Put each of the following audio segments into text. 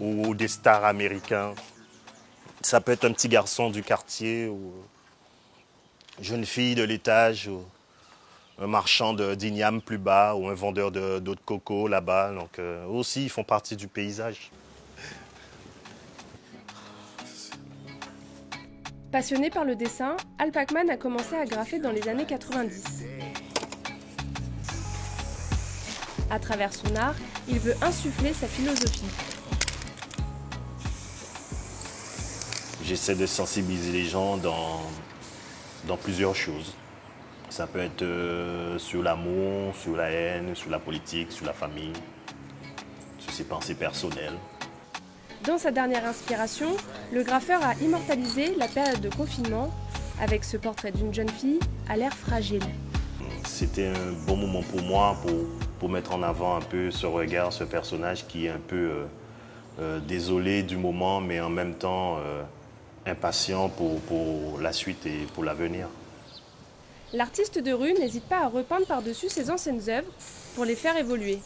ou des stars américains. Ça peut être un petit garçon du quartier ou une jeune fille de l'étage ou un marchand d'igname plus bas ou un vendeur d'eau de, coco là-bas. Donc euh, aussi, ils font partie du paysage. Passionné par le dessin, Al Pacman a commencé à graffer dans les années 90. À travers son art, il veut insuffler sa philosophie. J'essaie de sensibiliser les gens dans, dans plusieurs choses. Ça peut être euh, sur l'amour, sur la haine, sur la politique, sur la famille, sur ses pensées personnelles. Dans sa dernière inspiration, le graffeur a immortalisé la période de confinement avec ce portrait d'une jeune fille à l'air fragile. C'était un bon moment pour moi pour, pour, mettre en avant un peu ce regard, ce personnage qui est un peu euh, euh, désolé du moment, mais en même temps impatient pour, pour la suite et pour l'avenir. L'artiste de rue n'hésite pas à repeindre par-dessus ses anciennes œuvres pour les faire évoluer.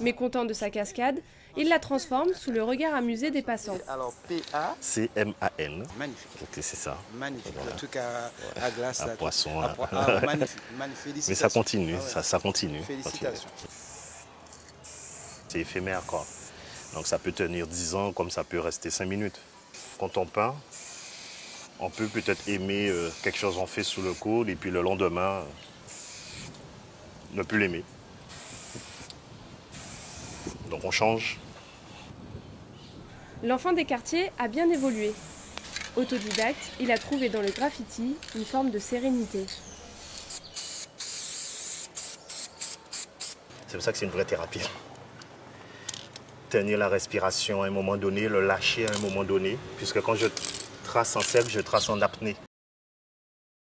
Mécontent de sa cascade, il la transforme sous le regard amusé des passants. Alors PA C-M-A-N. Magnifique. c'est ça. Magnifique. Le truc à, glace. À poisson. À ah, magnifique. magnifique. Mais ça continue, ah ça, ça continue. Félicitations. C'est éphémère quoi. Donc ça peut tenir 10 ans comme ça peut rester 5 minutes. Quand on peint, on peut peut-être aimer euh, quelque chose qu'on fait sous le coude et puis le lendemain, euh, ne plus l'aimer. Donc on change. L'enfant des quartiers a bien évolué. Autodidacte, il a trouvé dans le graffiti une forme de sérénité. C'est pour ça que c'est une vraie thérapie. Tenir la respiration à un moment donné, le lâcher à un moment donné, puisque quand je trace en cercle, je trace en apnée.